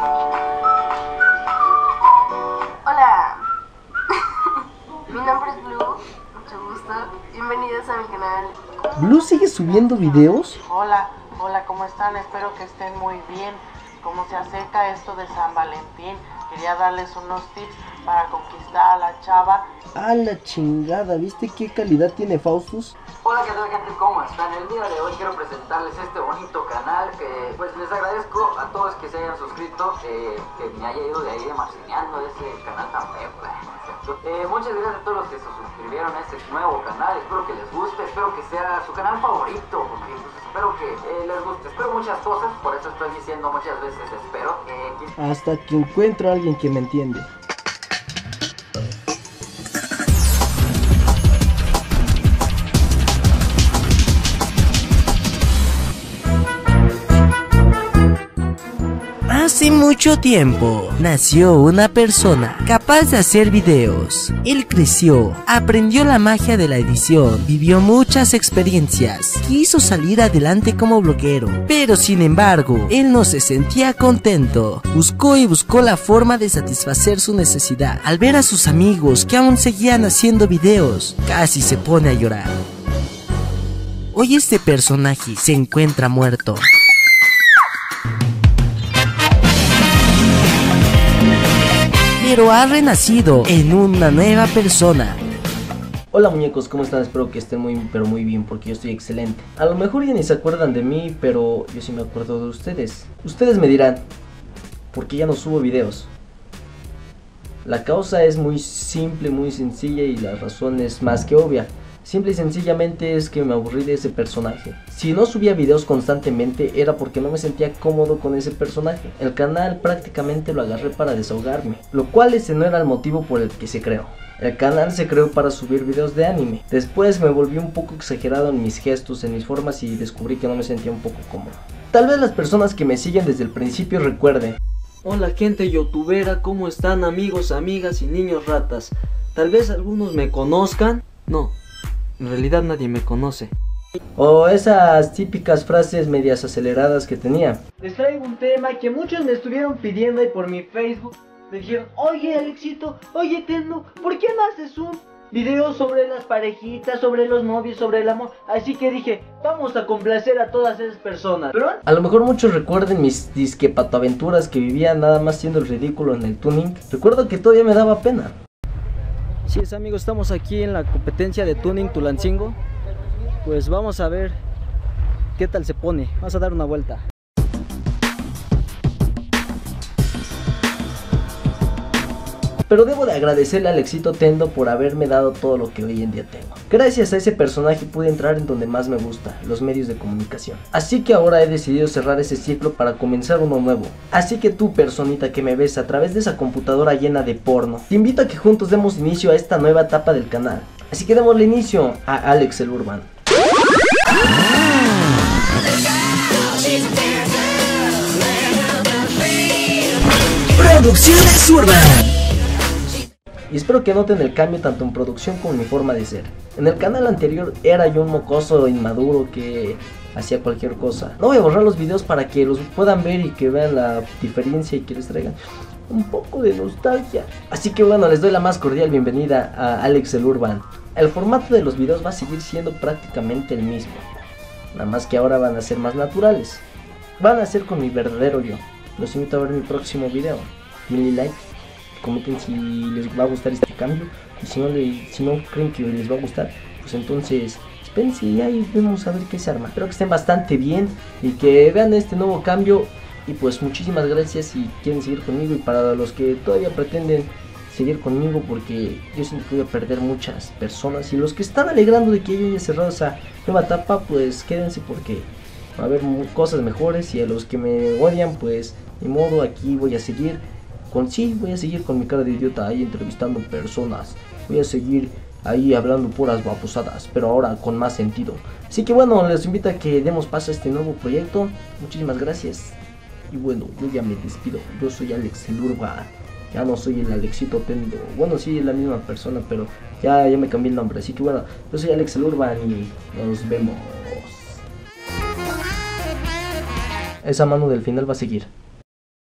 Hola, mi nombre es Blue, mucho gusto. Bienvenidos a mi canal. ¿Blue sigue subiendo videos? Hola, hola, ¿cómo están? Espero que estén muy bien. Como se acerca esto de San Valentín, quería darles unos tips para conquistar a la chava. A la chingada, ¿viste qué calidad tiene Faustus? Hola, ¿qué tal gente? ¿Cómo están? El día de hoy quiero presentarles este bonito canal que pues les agradezco a todos que se hayan suscrito, eh, que me haya ido de ahí de marcineando ese canal tan feo. Eh, muchas gracias a todos los que se suscribieron a este nuevo canal, espero que les guste, espero que sea su canal favorito, porque pues, espero que eh, les guste, espero muchas cosas, por eso estoy diciendo muchas veces espero. Eh, Hasta que encuentro a alguien que me entiende. Hace mucho tiempo nació una persona capaz de hacer videos. Él creció, aprendió la magia de la edición, vivió muchas experiencias, quiso salir adelante como bloguero, pero sin embargo, él no se sentía contento. Buscó y buscó la forma de satisfacer su necesidad. Al ver a sus amigos que aún seguían haciendo videos, casi se pone a llorar. Hoy este personaje se encuentra muerto. Pero ha renacido en una nueva persona. Hola muñecos, ¿cómo están? Espero que estén muy, pero muy bien porque yo estoy excelente. A lo mejor ya ni se acuerdan de mí, pero yo sí me acuerdo de ustedes. Ustedes me dirán, ¿por qué ya no subo videos? La causa es muy simple, muy sencilla y la razón es más que obvia. Simple y sencillamente es que me aburrí de ese personaje. Si no subía videos constantemente era porque no me sentía cómodo con ese personaje. El canal prácticamente lo agarré para desahogarme, lo cual ese no era el motivo por el que se creó. El canal se creó para subir videos de anime. Después me volví un poco exagerado en mis gestos, en mis formas y descubrí que no me sentía un poco cómodo. Tal vez las personas que me siguen desde el principio recuerden. Hola gente youtubera, ¿cómo están amigos, amigas y niños ratas? Tal vez algunos me conozcan. No, en realidad nadie me conoce. O esas típicas frases medias aceleradas que tenía. Les traigo un tema que muchos me estuvieron pidiendo ahí por mi Facebook. Me dijeron, oye Alexito, oye Tendo, ¿por qué no haces un video sobre las parejitas, sobre los novios, sobre el amor? Así que dije, vamos a complacer a todas esas personas. ¿Pero? A lo mejor muchos recuerden mis disque patoaventuras que vivía nada más siendo el ridículo en el tuning. Recuerdo que todavía me daba pena. Sí, es amigos, estamos aquí en la competencia de tuning Tulancingo. Pues vamos a ver qué tal se pone. Vamos a dar una vuelta. Pero debo de agradecerle al Éxito Tendo por haberme dado todo lo que hoy en día tengo. Gracias a ese personaje pude entrar en donde más me gusta, los medios de comunicación. Así que ahora he decidido cerrar ese ciclo para comenzar uno nuevo. Así que tú, personita que me ves a través de esa computadora llena de porno, te invito a que juntos demos inicio a esta nueva etapa del canal. Así que démosle inicio a Alex el Urban. Producciones Urban. Y espero que noten el cambio tanto en producción como en mi forma de ser. En el canal anterior era yo un mocoso inmaduro que hacía cualquier cosa. No voy a borrar los videos para que los puedan ver y que vean la diferencia y que les traigan un poco de nostalgia. Así que bueno, les doy la más cordial bienvenida a Alex el Urban. El formato de los videos va a seguir siendo prácticamente el mismo. Nada más que ahora van a ser más naturales. Van a ser con mi verdadero yo. Los invito a ver mi próximo video. Denle like comenten si les va a gustar este cambio y si no, le, si no creen que les va a gustar pues entonces espérense y ahí vemos a ver qué se arma. Espero que estén bastante bien y que vean este nuevo cambio y pues muchísimas gracias si quieren seguir conmigo y para los que todavía pretenden seguir conmigo porque yo siento que voy a perder muchas personas y los que están alegrando de que haya cerrado esa nueva etapa pues quédense porque va a haber cosas mejores y a los que me odian pues ni modo aquí voy a seguir con sí, voy a seguir con mi cara de idiota ahí entrevistando personas. Voy a seguir ahí hablando puras babosadas, pero ahora con más sentido. Así que bueno, les invito a que demos paso a este nuevo proyecto. Muchísimas gracias. Y bueno, yo ya me despido. Yo soy Alex el. Ya no soy el Alexito Tendo. Bueno, sí, es la misma persona, pero ya, ya me cambié el nombre. Así que bueno, yo soy Alex el Urban y nos vemos. Esa mano del final va a seguir.